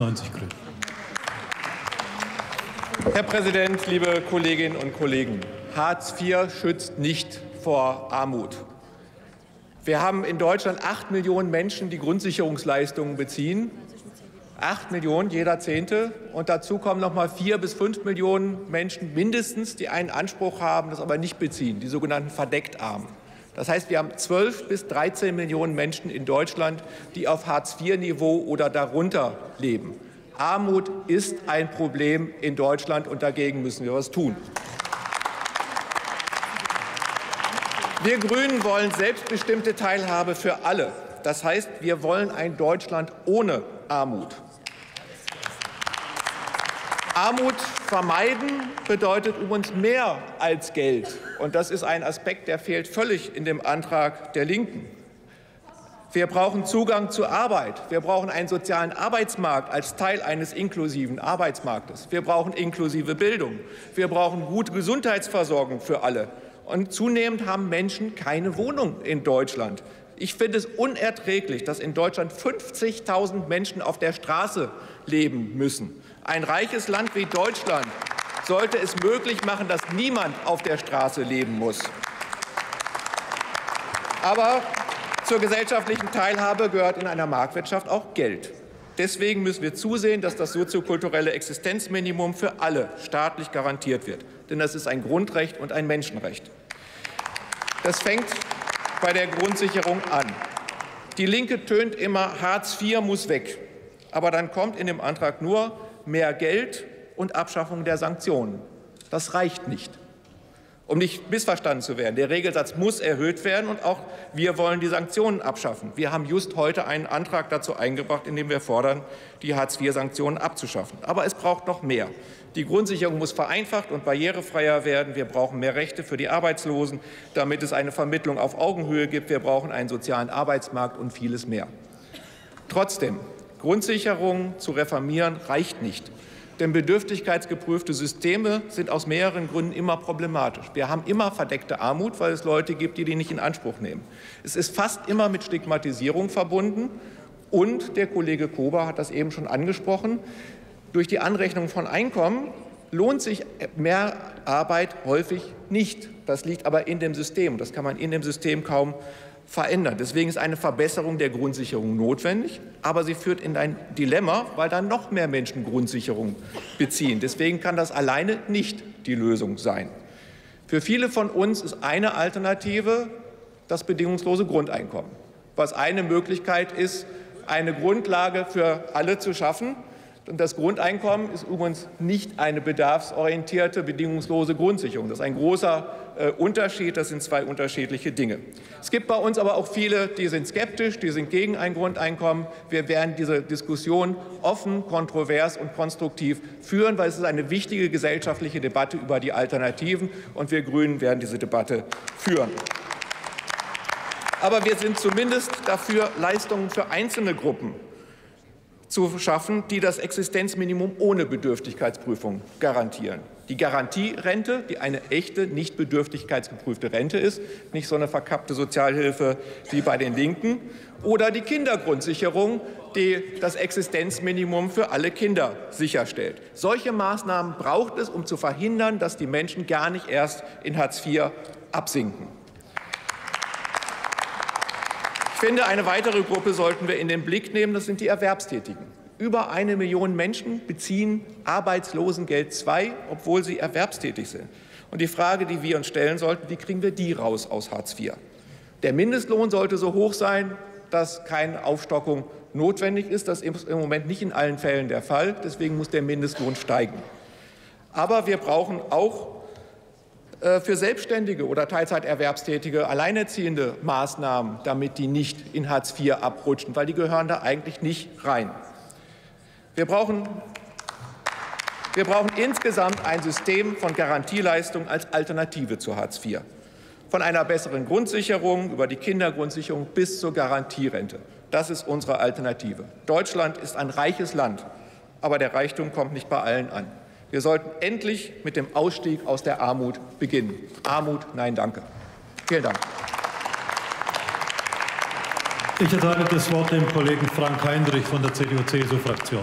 90 Grünen. Herr Präsident, liebe Kolleginnen und Kollegen! Hartz IV schützt nicht vor Armut. Wir haben in Deutschland acht Millionen Menschen, die Grundsicherungsleistungen beziehen. Acht Millionen, jeder Zehnte. Und dazu kommen noch mal vier bis fünf Millionen Menschen mindestens, die einen Anspruch haben, das aber nicht beziehen, die sogenannten Verdeckt-Armen. Das heißt, wir haben 12 bis 13 Millionen Menschen in Deutschland, die auf Hartz-IV-Niveau oder darunter leben. Armut ist ein Problem in Deutschland, und dagegen müssen wir was tun. Wir Grünen wollen selbstbestimmte Teilhabe für alle. Das heißt, wir wollen ein Deutschland ohne Armut. Armut vermeiden bedeutet übrigens mehr als Geld. Und das ist ein Aspekt, der fehlt völlig in dem Antrag der Linken. Wir brauchen Zugang zu Arbeit. Wir brauchen einen sozialen Arbeitsmarkt als Teil eines inklusiven Arbeitsmarktes. Wir brauchen inklusive Bildung. Wir brauchen gute Gesundheitsversorgung für alle. Und zunehmend haben Menschen keine Wohnung in Deutschland. Ich finde es unerträglich, dass in Deutschland 50.000 Menschen auf der Straße leben müssen. Ein reiches Land wie Deutschland sollte es möglich machen, dass niemand auf der Straße leben muss. Aber zur gesellschaftlichen Teilhabe gehört in einer Marktwirtschaft auch Geld. Deswegen müssen wir zusehen, dass das soziokulturelle Existenzminimum für alle staatlich garantiert wird. Denn das ist ein Grundrecht und ein Menschenrecht. Das fängt bei der Grundsicherung an. Die Linke tönt immer, Hartz IV muss weg. Aber dann kommt in dem Antrag nur mehr Geld und Abschaffung der Sanktionen. Das reicht nicht. Um nicht missverstanden zu werden, der Regelsatz muss erhöht werden, und auch wir wollen die Sanktionen abschaffen. Wir haben just heute einen Antrag dazu eingebracht, in dem wir fordern, die Hartz-IV-Sanktionen abzuschaffen. Aber es braucht noch mehr. Die Grundsicherung muss vereinfacht und barrierefreier werden. Wir brauchen mehr Rechte für die Arbeitslosen, damit es eine Vermittlung auf Augenhöhe gibt. Wir brauchen einen sozialen Arbeitsmarkt und vieles mehr. Trotzdem, Grundsicherung zu reformieren reicht nicht. Denn bedürftigkeitsgeprüfte Systeme sind aus mehreren Gründen immer problematisch. Wir haben immer verdeckte Armut, weil es Leute gibt, die die nicht in Anspruch nehmen. Es ist fast immer mit Stigmatisierung verbunden. Und der Kollege Kober hat das eben schon angesprochen. Durch die Anrechnung von Einkommen lohnt sich mehr Arbeit häufig nicht. Das liegt aber in dem System. Das kann man in dem System kaum verändern. Deswegen ist eine Verbesserung der Grundsicherung notwendig, aber sie führt in ein Dilemma, weil dann noch mehr Menschen Grundsicherung beziehen. Deswegen kann das alleine nicht die Lösung sein. Für viele von uns ist eine Alternative das bedingungslose Grundeinkommen, was eine Möglichkeit ist, eine Grundlage für alle zu schaffen, und das Grundeinkommen ist übrigens nicht eine bedarfsorientierte, bedingungslose Grundsicherung. Das ist ein großer äh, Unterschied. Das sind zwei unterschiedliche Dinge. Es gibt bei uns aber auch viele, die sind skeptisch, die sind gegen ein Grundeinkommen. Wir werden diese Diskussion offen, kontrovers und konstruktiv führen, weil es ist eine wichtige gesellschaftliche Debatte über die Alternativen. Und wir Grünen werden diese Debatte führen. Aber wir sind zumindest dafür, Leistungen für einzelne Gruppen zu schaffen, die das Existenzminimum ohne Bedürftigkeitsprüfung garantieren. Die Garantierente, die eine echte, nicht bedürftigkeitsgeprüfte Rente ist, nicht so eine verkappte Sozialhilfe wie bei den Linken, oder die Kindergrundsicherung, die das Existenzminimum für alle Kinder sicherstellt. Solche Maßnahmen braucht es, um zu verhindern, dass die Menschen gar nicht erst in Hartz IV absinken. finde, eine weitere Gruppe sollten wir in den Blick nehmen. Das sind die Erwerbstätigen. Über eine Million Menschen beziehen Arbeitslosengeld II, obwohl sie erwerbstätig sind. Und die Frage, die wir uns stellen sollten, wie kriegen wir die raus aus Hartz IV? Der Mindestlohn sollte so hoch sein, dass keine Aufstockung notwendig ist. Das ist im Moment nicht in allen Fällen der Fall. Deswegen muss der Mindestlohn steigen. Aber wir brauchen auch äh, für Selbstständige oder Teilzeiterwerbstätige, Alleinerziehende Maßnahmen, damit die nicht in Hartz IV abrutschen, weil die gehören da eigentlich nicht rein. Wir brauchen, wir brauchen insgesamt ein System von Garantieleistungen als Alternative zu Hartz IV. Von einer besseren Grundsicherung über die Kindergrundsicherung bis zur Garantierente. Das ist unsere Alternative. Deutschland ist ein reiches Land, aber der Reichtum kommt nicht bei allen an. Wir sollten endlich mit dem Ausstieg aus der Armut beginnen. Armut, nein, danke. Vielen Dank. Ich erteile das Wort dem Kollegen Frank Heinrich von der CDU-CSU-Fraktion.